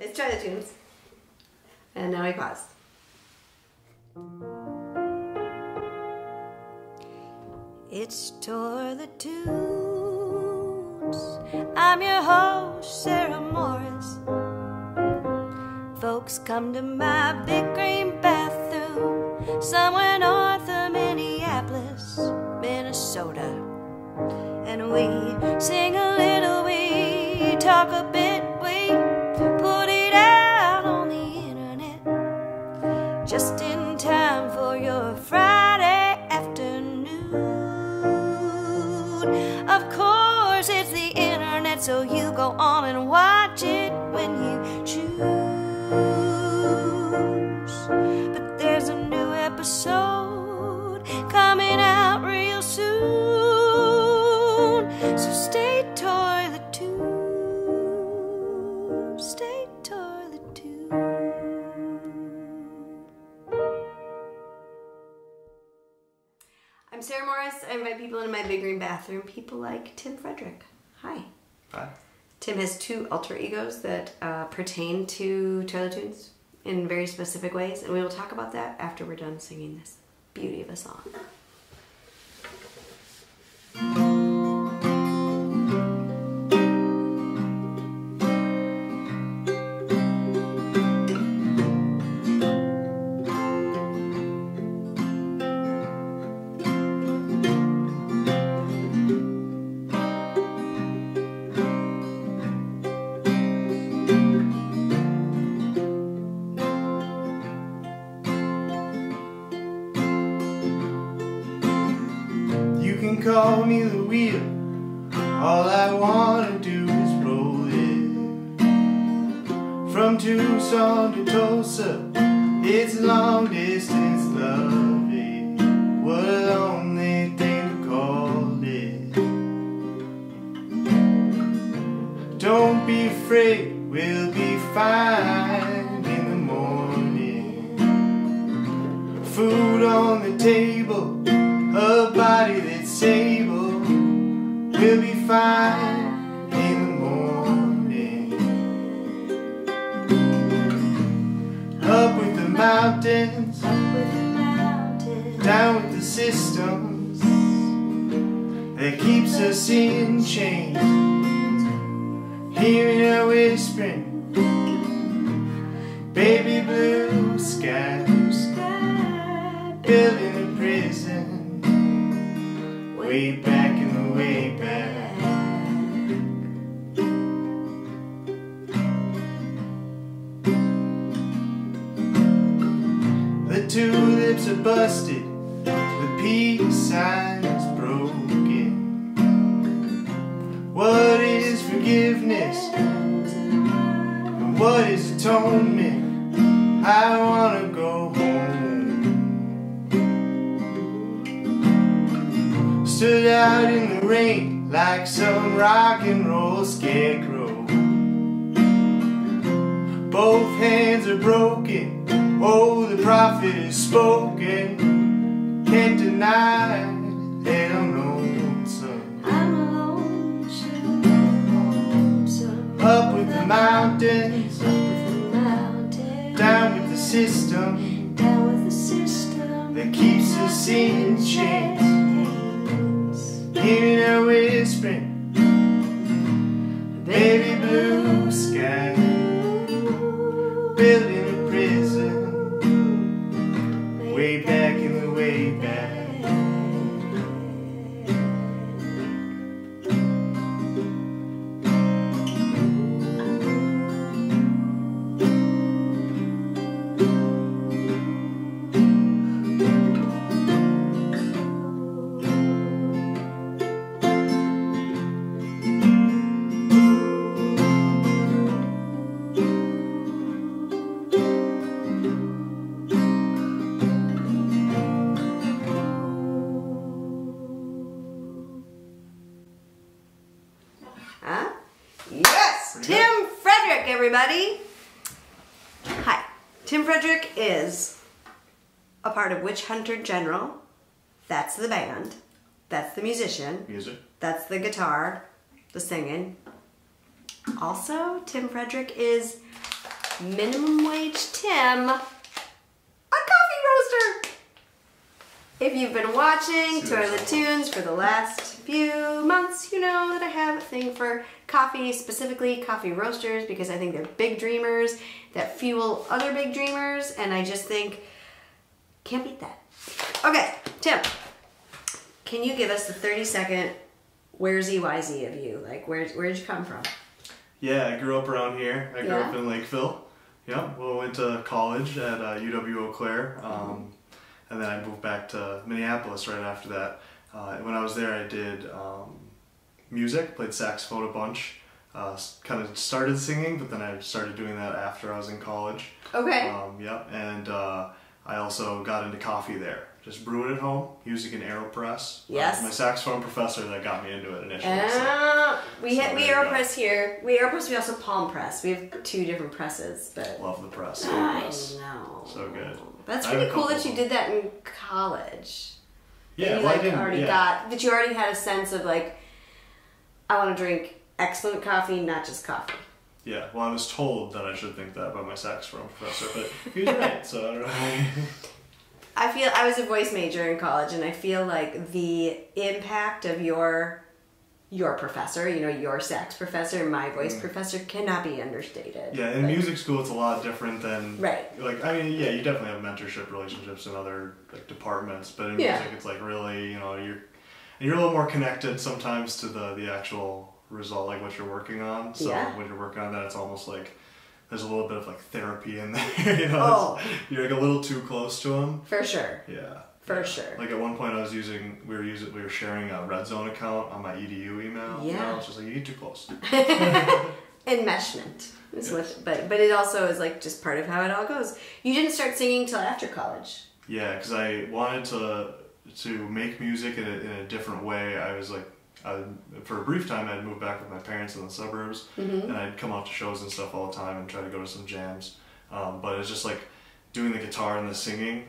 Let's try the tunes. And now we pause. It's Toilet Tunes. I'm your host, Sarah Morris. Folks come to my big green bathroom somewhere north of Minneapolis, Minnesota. And we sing a little, we talk a bit, I invite people into my big green bathroom. People like Tim Frederick. Hi. Hi. Tim has two alter egos that uh, pertain to Tunes in very specific ways, and we will talk about that after we're done singing this beauty of a song. Call me the wheel. All I wanna do is roll it. From Tucson to Tulsa, it's long distance loving. What a lonely thing to call it. Don't be afraid, we'll be fine in the morning. Food on the table fine in the morning. Up with the mountains, down with the systems. That keeps us in chains. Hearing her whispering, baby blue sky, building a prison. Way back in the way are busted, the peace sign is broken. What is forgiveness? And what is atonement? I wanna go home. Stood out in the rain like some rock and roll scarecrow. Both hands are broken. Oh, the prophet has spoken. Can't deny that I'm lonesome. I'm lonesome, lonesome. Up with the mountains, Up with the mountain, down with the system down with the system. that keeps us in chains. Everybody! Hi. Tim Frederick is a part of Witch Hunter General. That's the band. That's the musician. Music. That's the guitar, the singing. Also, Tim Frederick is minimum wage Tim a coffee roaster. If you've been watching Toilet Tunes for the last few months, you know that I have a thing for coffee, specifically coffee roasters, because I think they're big dreamers that fuel other big dreamers, and I just think can't beat that. Okay, Tim, can you give us the 30 second where's EYZ of you? Like, where, where did you come from? Yeah, I grew up around here. I grew Yeah? up in Lakeville. Yeah, well, went to college at uh, UW Eau Claire, um, and then I moved back to Minneapolis right after that. Uh, when I was there, I did um, music, played saxophone a bunch. Uh, kind of started singing, but then I started doing that after I was in college. Okay. Um, yep, and uh, I also got into coffee there. Just brew it at home using an AeroPress. Yes. Uh, my saxophone professor that got me into it initially. so- Uh, we so we there you go. aeropress here. We aeropress. We also palm press. We have two different presses, but Love the press. I Press. know. So good. That's have a cool that you did that in college. That Yeah, you well, like already yeah. got that you already had a sense of like, I want to drink excellent coffee, not just coffee. Yeah, well, I was told that I should think that by my saxophone professor, but he was right, so I don't know. I feel I was a voice major in college, and I feel like the impact of your your professor, you know, your sax professor, my voice professor, cannot be understated. Mm. yeah, in Like, music school, it's a lot different than. Right. Like, I mean, yeah, you definitely have mentorship relationships in other like departments, but in Yeah. music, it's like really, you know, you're you're a little more connected sometimes to the the actual result, like what you're working on. So Yeah. when you're working on that, it's almost like there's a little bit of like therapy in there. you know, Oh. You're like a little too close to them. For sure. Yeah. For sure. Like at one point, I was using, we were using, we were sharing a Red Zone account on my EDU email. Yeah. And I was just like, you get too close. Enmeshment. Is what, but but it also is like just part of how it all goes. You didn't start singing till after college. yeah, because I wanted to to make music in a, in a different way. I was like, I, for a brief time, I'd moved back with my parents in the suburbs, and I'd come out to shows and stuff all the time and try to go to some jams. Um, but it's just like doing the guitar and the singing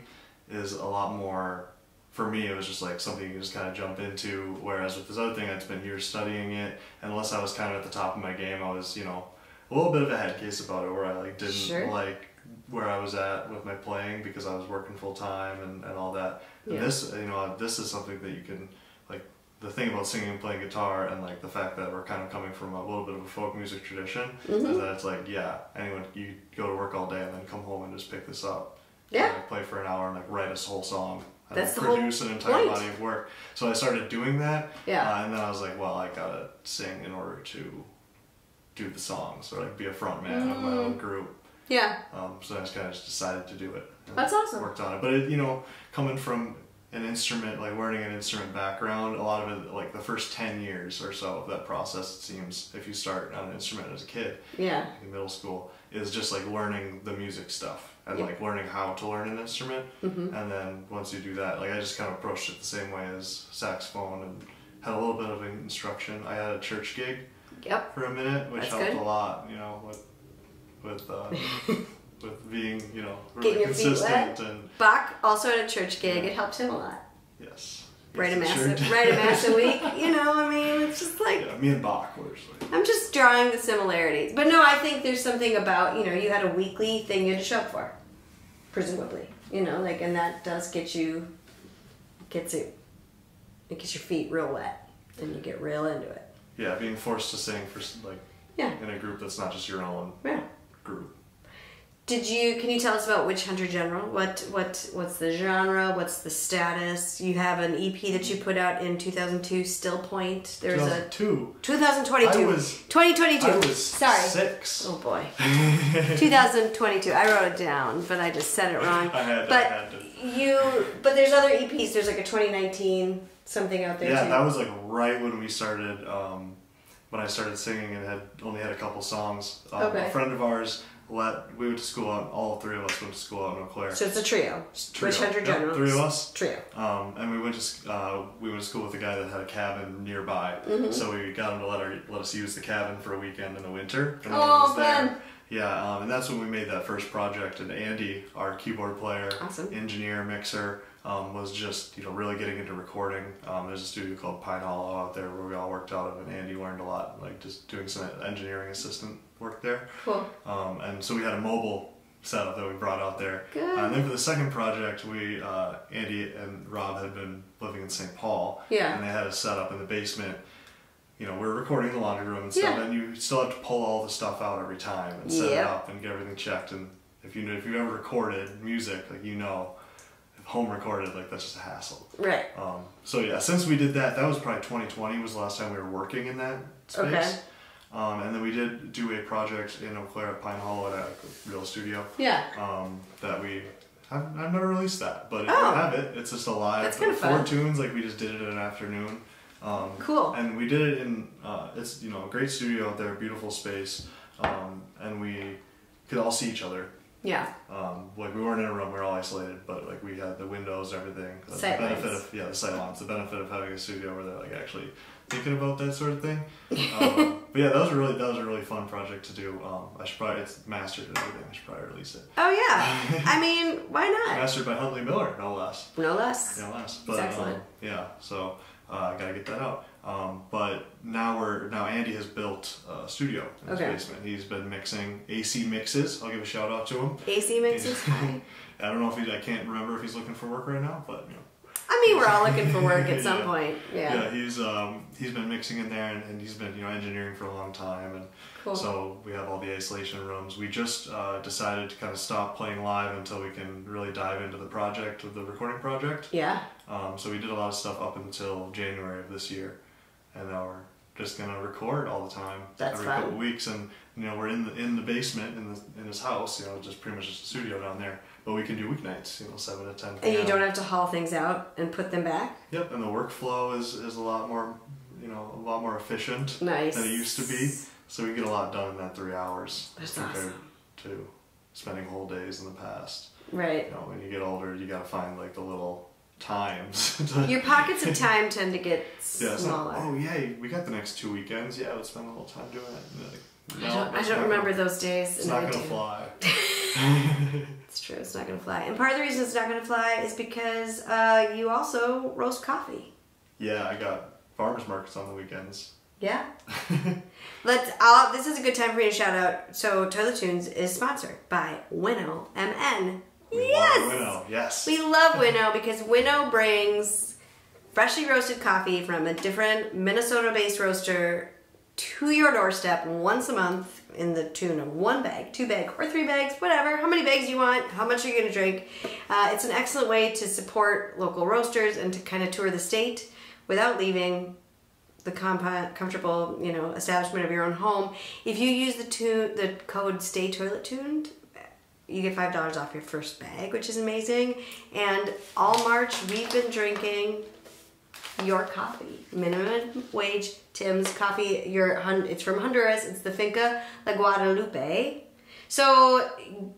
is a lot more. For me, it was just like something you just kind of jump into. Whereas with this other thing, I'd spent years studying it, and unless I was kind of at the top of my game, I was, you know, a little bit of a head case about it, where I like didn't Sure. like where I was at with my playing because I was working full time and, and all that. And this, you know, this is something that you can like. The thing about singing and playing guitar and like the fact that we're kind of coming from a little bit of a folk music tradition Mm-hmm. is that it's like yeah, anyone you go to work all day and then come home and just pick this up. Yeah. And, play for an hour and like write a whole song. And That's like, the whole produce an entire point. body of work. So I started doing that. Yeah. Uh, and then I was like, well, I gotta sing in order to do the songs or like be a front man of my Mm. own group. Yeah. Um, so I just kind of just decided to do it. That's awesome. Worked on it, but it, you know, coming from an instrument, like learning an instrument background, a lot of it, like the first ten years or so of that process, it seems, if you start on an instrument as a kid Yeah. in middle school, is just like learning the music stuff and Yeah. like learning how to learn an instrument. Mm-hmm. And then once you do that, like I just kind of approached it the same way as saxophone and had a little bit of instruction. I had a church gig Yep. for a minute, which That's helped good. a lot, you know, with with uh, with being, you know, Getting really your feet consistent wet. and Bach also at a church gig. It helped him a lot. yes. Write a mass. write a mass a week. You know. I mean, it's just like yeah, me and Bach were just like I'm just drawing the similarities. But no, I think there's something about, you know, you had a weekly thing you had to show up for. Presumably. You know, like and that does get you gets it it gets your feet real wet and you get real into it. yeah, being forced to sing for like Yeah. in a group that's not just your own Yeah. group. Did you can you tell us about Witch Hunter General? What what what's the genre? What's the status? You have an EP that you put out in 2002, Still Point. There's a 2002. 2022. I was- 2022. I was Sorry. six. Oh boy. 2022. I wrote it down, but I just said it wrong. I had to- but I had to. you but there's other EPs. There's like a 2019 something out there Yeah, too. that was like right when we started. Um, when I started singing and had only had a couple songs. Um, Okay. A friend of ours let we went to school. out- All three of us went to school out in Eau Claire. so it's a trio. Trio. Witch Hunter Yep, three of us. Trio. Um, and we went to uh, we went to school with a guy that had a cabin nearby, Mm-hmm. so we got him to let our, let us use the cabin for a weekend in the winter. And Oh, fun. Yeah, um, and that's when we made that first project. And Andy, our keyboard player, Awesome. engineer, mixer, um, was just you know really getting into recording. Um, there's a studio called Pine Hollow out there where we all worked out of, and Andy learned a lot, like just doing some engineering assistant worked there. Cool. Um, and so we had a mobile setup that we brought out there. Good. Uh, and then for the second project, we uh, Andy and Rob had been living in St. Paul. Yeah. And they had a setup in the basement. You know, we were recording in the laundry room and stuff, Yeah. and you still have to pull all the stuff out every time and set it up and get everything checked. And if you know, if you ever recorded music, like you know, if home recorded, like that's just a hassle. Right. Um, so yeah, since we did that, that was probably 2020 was the last time we were working in that space. Okay. Um, and then we did do a project in Eau Claire at Pine Hollow at a real studio. Yeah. Um, that we have I've never released that, but Oh. we have it. It's just a live That's four fun. tunes. Like we just did it in an afternoon. Um, Cool. And we did it in uh, it's you know a great studio out there, beautiful space, um, and we could all see each other. Yeah. Um, like we weren't in a room, we were all isolated, but like we had the windows, and everything. The Sight benefit lines. of yeah, the sight lines. The benefit of having a studio where they're like actually thinking about that sort of thing. Um, but yeah, that was a really that was a really fun project to do. Um, I should probably it's mastered and everything. I should probably release it. Oh yeah. I mean, why not? Mastered by Huntley Miller, no less. No less. No less. It's excellent. Um, yeah, so uh, I gotta get that out. Um, but now we're now Andy has built a studio in his basement. He's been mixing AC mixes. I'll give a shout out to him. AC mixes. I don't know if he. I can't remember if he's looking for work right now, but you know. I mean, we're all looking for work at some Yeah. point. Yeah. Yeah, he's um, he's been mixing in there, and, and he's been you know engineering for a long time, and Cool. so we have all the isolation rooms. We just uh, decided to kind of stop playing live until we can really dive into the project of the recording project. Yeah. Um, so we did a lot of stuff up until January of this year, and now we're just gonna record all the time That's every fun. couple weeks, and you know we're in the in the basement in the in his house, you know, just pretty much just a studio down there. But we can do weeknights, you know, seven to ten. And you don't have to haul things out and put them back. Yep, and the workflow is is a lot more, you know, a lot more efficient Nice. than it used to be. So we get a lot done in that three hours That's compared awesome. to spending whole days in the past. Right. You know, when you get older, you gotta find like the little times. to- Your pockets of time tend to get yeah, smaller. like, oh yeah, we got the next two weekends. Yeah, let's spend a whole time doing it. Like, I don't, I don't remember Gonna, those days. it's not I gonna do. fly. It's true. It's not gonna fly. And part of the reason it's not gonna fly is because uh, you also roast coffee. yeah, I got farmers markets on the weekends. Yeah. Let's. I'll, this is a good time for me to shout out. So Toilet Tunes is sponsored by Winnow MN. We yes. Winnow. Yes. We love Winnow because Winnow brings freshly roasted coffee from a different Minnesota-based roaster to your doorstep once a month in the tune of one bag, two bag, or three bags, whatever. How many bags you want? How much are you gonna drink? Uh, it's an excellent way to support local roasters and to kind of tour the state without leaving the comfortable, you know, establishment of your own home. If you use the tune, the code Stay Toilet Tuned, you get five dollars off your first bag, which is amazing. And all March, we've been drinking your coffee, minimum wage Tim's coffee. Your it's from Honduras. It's the Finca La Guadalupe. So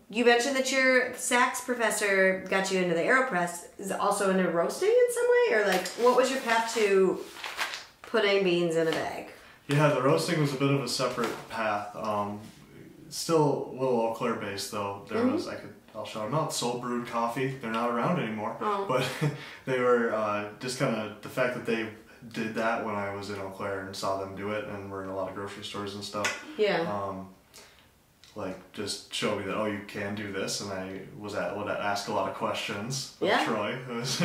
you mentioned that your sax professor got you into the Aeropress. Is it also into roasting in some way, or like what was your path to putting beans in a bag? Yeah, the roasting was a bit of a separate path. Um, still a little Eau Claire based though. There Mm-hmm. was I could I'll shout them out. Soul Brewed Coffee. They're not around anymore, Oh. but they were uh, just kind of the fact that they did that when I was in Eau Claire and saw them do it, and we're in a lot of grocery stores and stuff. Yeah. Um, like just showed me that oh you can do this, and I was at would ask a lot of questions. with Yeah. Troy, who was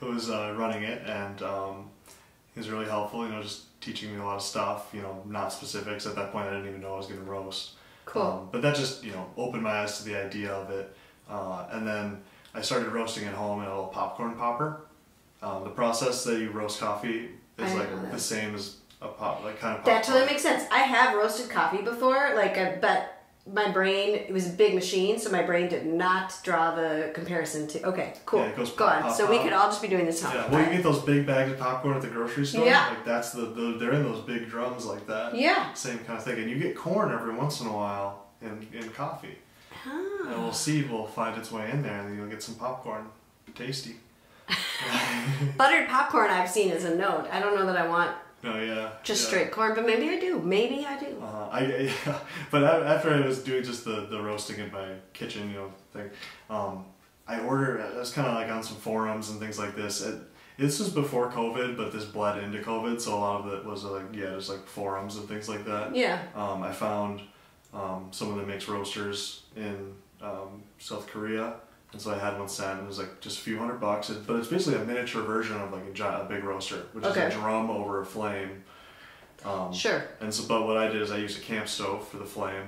who was uh, running it, and um, he was really helpful. You know, just teaching me a lot of stuff. You know, not specifics. At that point, I didn't even know I was going to roast. Cool. Um, but that just you know opened my eyes to the idea of it, uh, and then I started roasting at home in a little popcorn popper. Um, the process that you roast coffee is didn't like the same as a pop, like kind of. That totally makes sense. I have roasted coffee before, like, but my brain it was a big machine, so my brain did not draw the comparison to. Okay, cool. Yeah, it goes Go pop, on. pop, so we could all just be doing this. Yeah, well, you get those big bags of popcorn at the grocery store. Yeah. Like that's the, the they're in those big drums like that. Yeah. Same kind of thing, and you get corn every once in a while in in coffee. Ah. And we'll see. Will find its way in there, and you'll get some popcorn. Tasty. Buttered popcorn I've seen is a note. I don't know that I want No, yeah. just yeah. straight corn, but maybe I do. Maybe I do. Uh, I yeah, but after I was doing just the, the roasting in my kitchen, you know, thing, um, I ordered. I was kind of like on some forums and things like this. It, this was before COVID, but this bled into COVID, so a lot of it was like yeah, just like forums and things like that. Yeah. Um, I found Um, someone that makes roasters in um, South Korea, and so I had one sent. It was like just a few hundred bucks, but it's basically a miniature version of like a, gi- a big roaster, which Okay. is a drum over a flame. Um, Sure. and so, but what I did is I used a camp stove for the flame.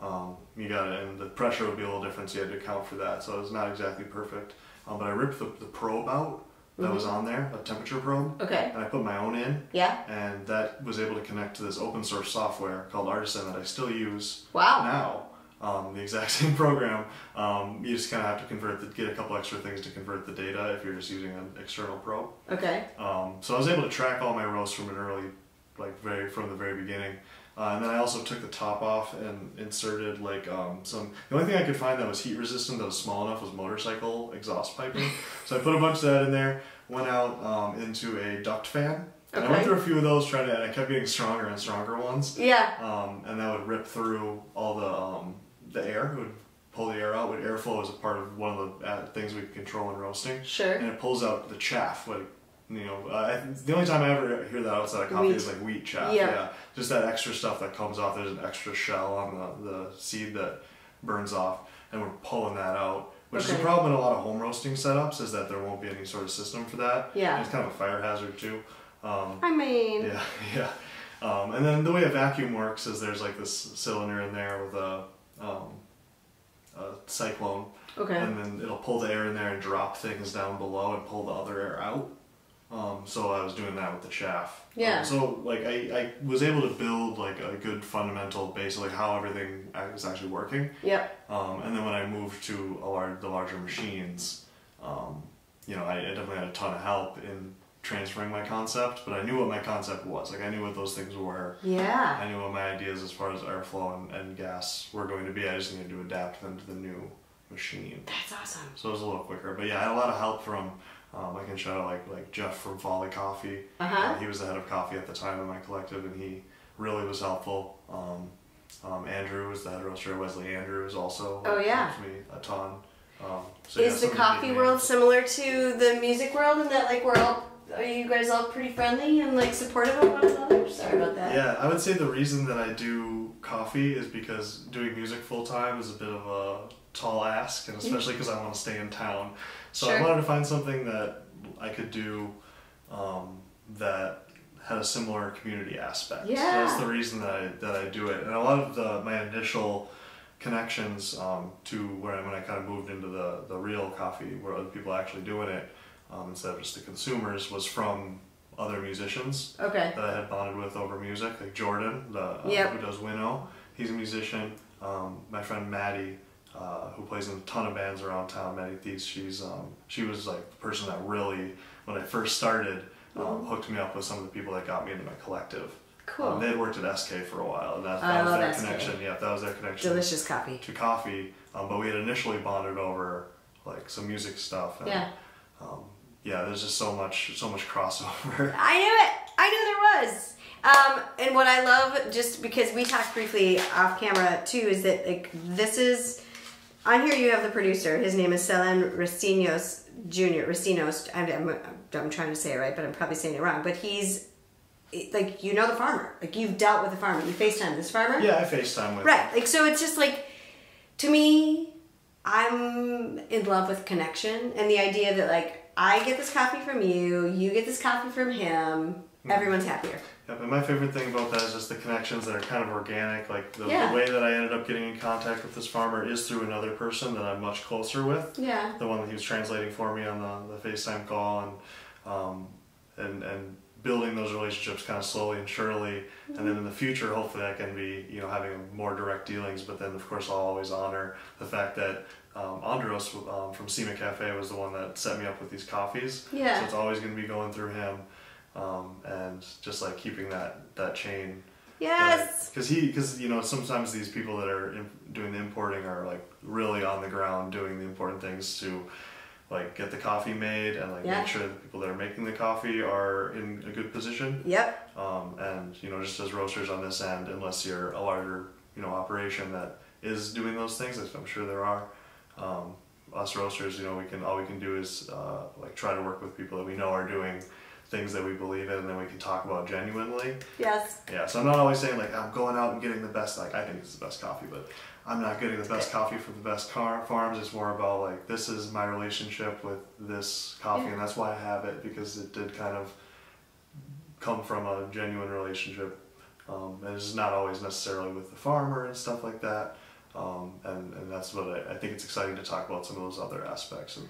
Um, you got it, and the pressure would be a little different, so you had to account for that. So it was not exactly perfect. Um, but I ripped the, the probe out that was on there, a temperature probe, Okay. and I put my own in, Yeah. and that was able to connect to this open source software called Artisan that I still use Wow. now. Um, the exact same program. Um, you just kind of have to convert the, get a couple extra things to convert the data if you're just using an external probe. Okay. Um, so I was able to track all my roasts from an early, like very from the very beginning. Uh, and then I also took the top off and inserted like um, some. The only thing I could find that was heat resistant that was small enough was motorcycle exhaust piping. so I put a bunch of that in there. Went out um, into a duct fan. And I went through a few of those, trying to, and I kept getting stronger and stronger ones. Yeah. Um, and that would rip through all the um, the air. It would pull the air out. But airflow is a part of one of the uh, things we control in roasting Sure. and it pulls out the chaff. Like you know, uh, the only time I ever hear that outside of coffee Wheat. is like wheat chaff. Yeah. just that extra stuff that comes off. There's an extra shell on the, the seed that burns off, and we're pulling that out. Which is a problem in a lot of home roasting setups is that there won't be any sort of system for that. Yeah. it's kind of a fire hazard too. Um, I mean. yeah, yeah. Um, and then the way a vacuum works is there's like this cylinder in there with a, um, a cyclone Okay. and then it'll pull the air in there and drop things down below and pull the other air out. Um, so I was doing that with the chaff. Yeah. Um, so like I, I was able to build like a good fundamental base of like how everything is actually working. Yep. Um, and then when I moved to a large, the larger machines, um, you know, I, I definitely had a ton of help in transferring my concept, but I knew what my concept was. Like I knew what those things were. Yeah. I knew what my ideas as far as airflow and, and gas were going to be. I just needed to adapt them to the new machine. That's awesome. So it was a little quicker. But yeah, I had a lot of help from, um, I can shout out like, like Jeff from Folly Coffee. Uh-huh. Uh, he was the head of coffee at the time in my collective and he really was helpful. Um, um, Andrew was the head roaster. Wesley Andrews also Oh, yeah. helped me a ton. Um, so Is some the coffee world similar to the music world in that like we're all are you guys all pretty friendly and like supportive of one another? Sorry about that. Yeah, I would say the reason that I do coffee is because doing music full time is a bit of a tall ask, and especially because I want to stay in town. So I wanted to find something that I could do um, that had a similar community aspect. So that's the reason that I, that I do it. And a lot of the, my initial connections um, to where I, when I kind of moved into the, the real coffee, where other people are actually doing it, um, instead of just the consumers, was from other musicians Okay. that I had bonded with over music, like Jordan, the uh, Yep. who does Winnow. He's a musician. Um, my friend Maddie, uh, who plays in a ton of bands around town, Maddie Thies, she's um, she was like the person that really, when I first started, um, hooked me up with some of the people that got me into my collective. Cool. Um, they had worked at SK for a while, and that, I that was love their SK. connection. Yeah, that was their connection Delicious coffee. to coffee. Um, but we had initially bonded over like some music stuff. And, Yeah. Um, yeah, there's just so much, so much crossover. I knew it. I knew there was. Um, and what I love, just because we talked briefly off camera too, is that like this is on here. You have the producer. His name is Selen Racinos Jr. Racinos. I'm, I'm, I'm trying to say it right, but I'm probably saying it wrong. But he's like you know the farmer. Like you've dealt with the farmer. You FaceTime this farmer. yeah, I FaceTime with. Right. Like so it's just like to me, I'm in love with connection and the idea that like I get this coffee from you, you get this coffee from him, mm-hmm. everyone's happier. And my favorite thing about that is just the connections that are kind of organic. Like the, Yeah. the way that I ended up getting in contact with this farmer is through another person that I'm much closer with. Yeah. The one that he was translating for me on the, the FaceTime call and um, and and building those relationships kind of slowly and surely. And then in the future, hopefully, I can be you know having more direct dealings. But then of course, I'll always honor the fact that. Um, Andros um, from Sema Cafe was the one that set me up with these coffees. Yeah. So it's always going to be going through him, um, and just like keeping that that chain. Yes. Because he, because you know, sometimes these people that are in, doing the importing are like really on the ground doing the important things to, like, get the coffee made and like Yeah. make sure the people that are making the coffee are in a good position. Yep. Um, and you know, just as roasters on this end, unless you're a larger, you know, operation that is doing those things, as I'm sure there are. Um, us roasters, you know, we can all we can do is uh, like try to work with people that we know are doing things that we believe in and then we can talk about genuinely. Yes. Yeah, so I'm not always saying like I'm going out and getting the best. Like I think it's the best coffee, but I'm not getting the best coffee from the best car farms. It's more about like this is my relationship with this coffee, Yeah. and that's why I have it because it did kind of come from a genuine relationship. Um, and it's not always necessarily with the farmer and stuff like that. Um, and, and that's what I, I think it's exciting to talk about some of those other aspects and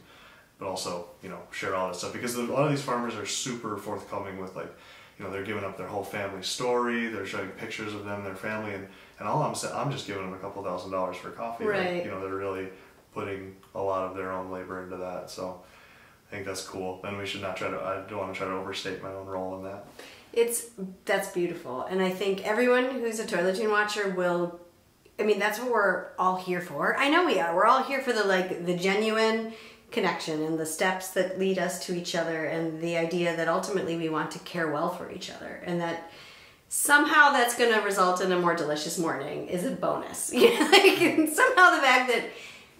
but also you know share all that stuff because a lot of these farmers are super forthcoming with like you know they're giving up their whole family story they're showing pictures of them their family and, and all I'm saying I'm just giving them a couple thousand dollars for coffee Like, Right. you know they're really putting a lot of their own labor into that so I think that's cool and we should not try to I don't want to try to overstate my own role in that It's that's beautiful, and I think everyone who's a toilet tune watcher will. I mean, that's what we're all here for. I know we are. We're all here for the like the genuine connection and the steps that lead us to each other, and the idea that ultimately we want to care well for each other, and that somehow that's going to result in a more delicious morning is a bonus. You know, like somehow the fact that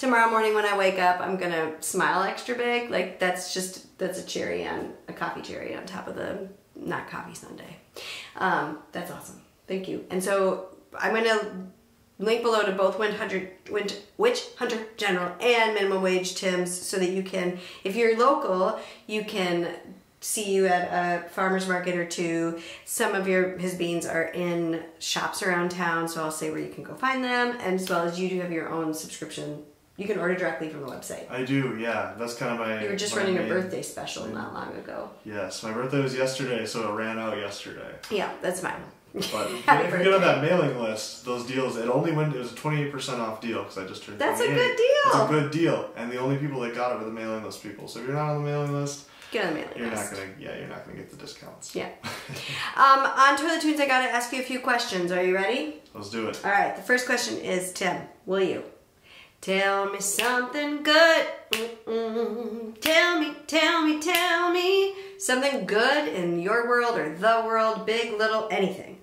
tomorrow morning when I wake up, I'm gonna smile extra big. Like that's just that's a cherry on a coffee cherry on top of the not coffee Sunday. Um, that's awesome. Thank you. And so I'm gonna link below to both Wind Hunter, Wind, Witch Hunter General and Minimum Wage Tim's so that you can, if you're local, you can see you at a farmer's market or two. Some of your his beans are in shops around town, so I'll say where you can go find them, and as well as you do have your own subscription. You can order directly from the website. I do yeah that's kind of my You were just running a birthday special not long ago. yes my birthday was yesterday so it ran out yesterday Yeah, that's fine. But if you get on that mailing list, those deals, it only went, it was a 28% off deal because I just turned That's a good deal. It's a good deal. And the only people that got it were the mailing list people. So if you're not on the mailing list, Get on the mailing you're list. not going to, yeah, you're not going to get the discounts. Yeah. um, on Toilet Tunes, I gotta ask you a few questions. Are you ready? Let's do it. All right. The first question is Tim. Will you tell me something good? Mm-mm. Tell me, tell me, tell me something good in your world or the world, big, little, anything.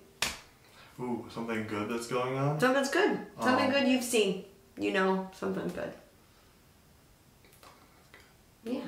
Ooh, something good that's going on? Something's good. Something Oh. good you've seen. You know, something good. Yeah.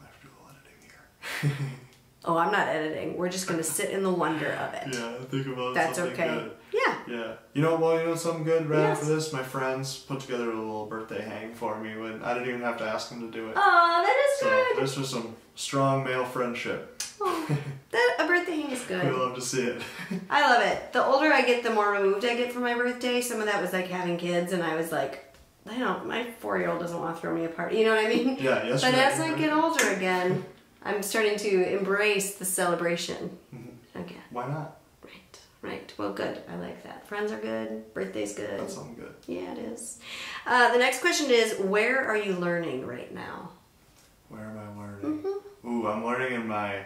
I have to do a little editing here. Oh, I'm not editing. We're just gonna sit in the wonder of it. Yeah, think about That's okay. good. Yeah. Yeah. You know well, You know something good right Yes. after this? My friends put together a little birthday hang for me when I didn't even have to ask them to do it. Oh, that is So good. this was some strong male friendship. Oh, that a birthday hang is good. We love to see it. I love it. The older I get, the more removed I get from my birthday. Some of that was like having kids, and I was like, I don't. My four year old doesn't want to throw me a party. You know what I mean? Yeah, yes. But as I get older again, I'm starting to embrace the celebration Mm-hmm. again. Why not? Right. Well, good. I like that. Friends are good. Birthday's good. That's something good. Yeah, it is. Uh, the next question is, where are you learning right now? Where am I learning? Mm-hmm. Ooh, I'm learning in my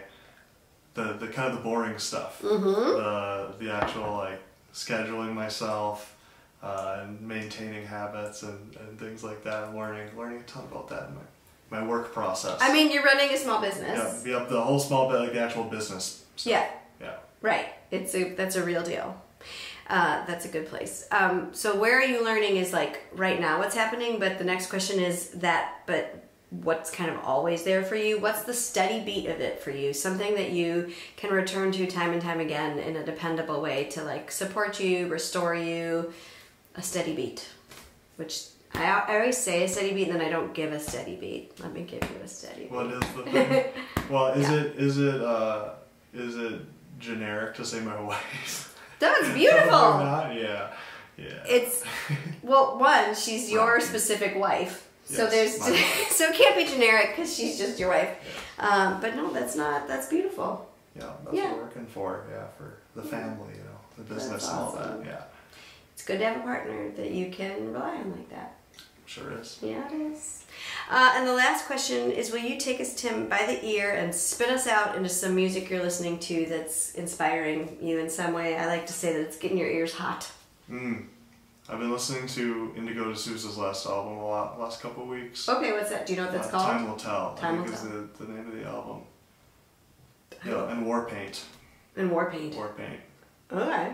the the kind of the boring stuff. Mm-hmm. The the actual like scheduling myself uh, and maintaining habits and, and things like that. I'm learning learning a ton about that in my, my work process. I mean, you're running a small yeah, business. yep, the whole small bit like the actual business. stuff. Yeah. Yeah. Right. It's a that's a real deal. Uh, that's a good place. Um, so where are you learning is like right now what's happening, but the next question is that but what's kind of always there for you? What's the steady beat of it for you? Something that you can return to time and time again in a dependable way to like support you, restore you, a steady beat. Which I, I always say a steady beat and then I don't give a steady beat. Let me give you a steady beat. What is the thing? well, is Yeah. it is it uh is it generic to say my wife? That was Or beautiful. not? Yeah. Yeah. It's well, one, she's your specific wife. So there's so it can't be generic because she's just your wife. Um, but no, that's not. That's beautiful. Yeah, that's Yeah. what we're working for. Yeah, for the family, you know, the business That's and all that. Yeah, It's good to have a partner that you can rely on like that. Sure is. Yeah, it is. Uh, and the last question is: Will you take us, Tim, by the ear and spin us out into some music you're listening to that's inspiring you in some way? I like to say that it's getting your ears hot. Mm. I've been listening to Indigo De Souza's last album a lot last couple weeks. Okay, what's that? Do you know what that's Uh, called? Time will tell. Time I Will is Tell. the, the name of the album. Yeah, and War Paint. And War Paint. War Paint. Okay.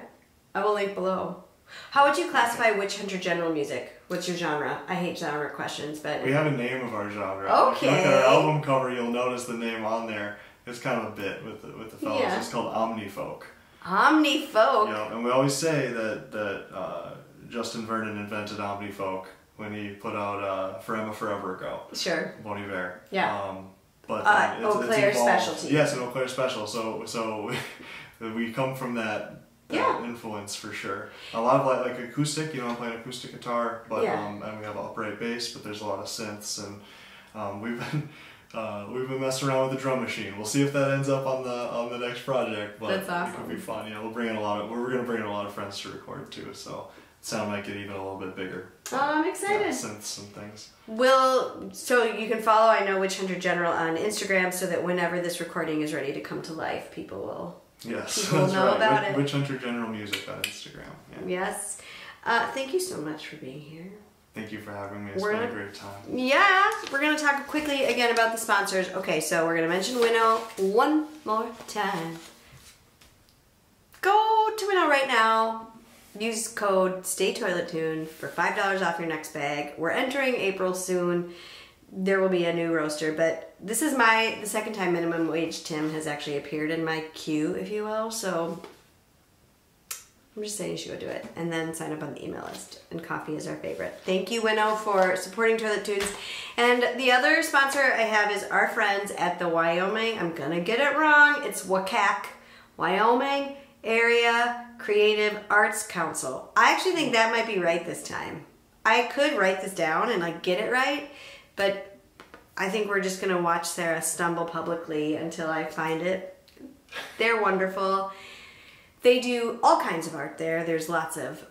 I will link below. How would you classify Witch Hunter general music? What's your genre? I hate genre questions, but We have a name of our genre. If you look at our album cover, you'll notice the name on there. It's kind of a bit with the, with the fellows. Yeah. It's called Omnifolk. Omni folk. You know, and we always say that that uh, Justin Vernon invented Omnifolk when he put out uh, For Emma, Forever Ago, Sure. Bon Iver. Yeah. Um, but Uh, uh, Eau Claire evolved. specialty. Yes, an Eau Claire special. So so we come from that. That Yeah. influence for sure. A lot of like, like acoustic, you know, I'm playing acoustic guitar, but Yeah. um, and we have upright bass, but there's a lot of synths, and um, we've been uh, we've been messing around with the drum machine. We'll see if that ends up on the on the next project, but That's it could be fun. Yeah, we'll bring in a lot of we're gonna bring in a lot of friends to record too, so sound might get even a little bit bigger. Oh, I'm Yeah, excited. synths and things. Will so you can follow I know Witch Hunter General on Instagram so that whenever this recording is ready to come to life, people will Yes, People that's know right. about Witch, it. Witch Hunter General Music on Instagram. Yeah. Yes. Uh, thank you so much for being here. Thank you for having me. It's We're been a gonna- great time. Yeah, we're gonna talk quickly again about the sponsors. Okay, so we're gonna mention Winnow one more time. Go to Winnow right now. Use code Stay Toilet Tune for five dollars off your next bag. We're entering April soon. There will be a new roaster, but this is my the second time minimum wage Tim has actually appeared in my queue, if you will. So I'm just saying you should go do it. And then sign up on the email list. And coffee is our favorite. Thank you, Winnow, for supporting Toilet Tunes. And the other sponsor I have is our friends at the Wyoming. I'm to get it wrong. It's WCAC, Wyoming Area Creative Arts Council. I actually think that might be right this time. I could write this down and like get it right, but I think we're just to watch Sarah stumble publicly until I find it. They're wonderful. They do all kinds of art there. There's lots of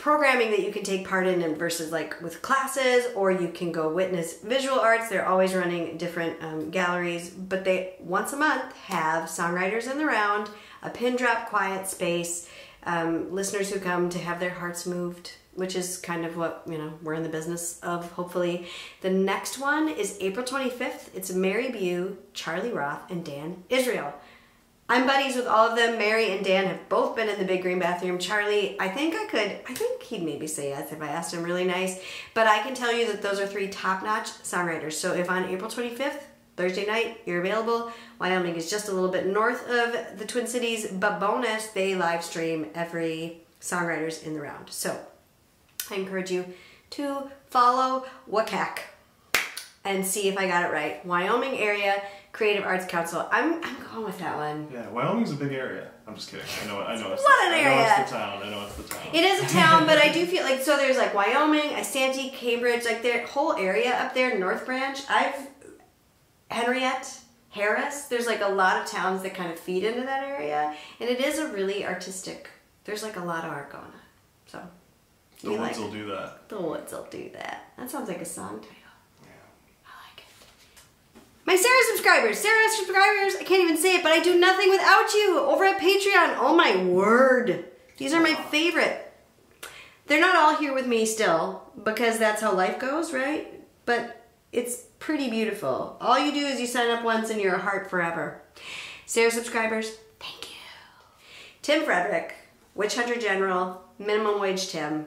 programming that you can take part in and versus like with classes or you can go witness visual arts they're always running different um, galleries but they once a month have songwriters in the round a pin drop quiet space um, listeners who come to have their hearts moved which is kind of what you know we're in the business of hopefully the next one is april 25th it's mary bue charlie roth and dan israel I'm buddies with all of them. Mary and Dan have both been in the big green bathroom. Charlie, I think I could, I think he'd maybe say yes if I asked him really nice. But I can tell you that those are three top notch songwriters. So if on April 25th, Thursday night, you're available, Wyoming is just a little bit north of the Twin Cities, but bonus, they live stream every songwriters in the round. So I encourage you to follow WCAC and see if I got it right. Wyoming Area Creative Arts Council. I'm, I'm going with that one. Yeah, Wyoming's a big area. I'm just kidding. I know. I know. It's What the, an I know it's the town. I know it's the town. It is a town, but I do feel like so. There's like Wyoming, Isanti, Cambridge, like their whole area up there, North Branch. I've Henriette, Harris. There's like a lot of towns that kind of feed into that area, and it is a really artistic. There's like a lot of art going on. So the woods like will do that. the woods will do that. That sounds like a song title. Yeah. I like it. My Sarah subscribers, Sarah subscribers, I can't even say it, but I do nothing without you over at Patreon. Oh my word. These are my favorite. They're not all here with me still because that's how life goes, right? But it's pretty beautiful. All you do is you sign up once and you're a heart forever. Sarah subscribers, thank you. Tim Frederick, Witch Hunter General, Minimum Wage Tim.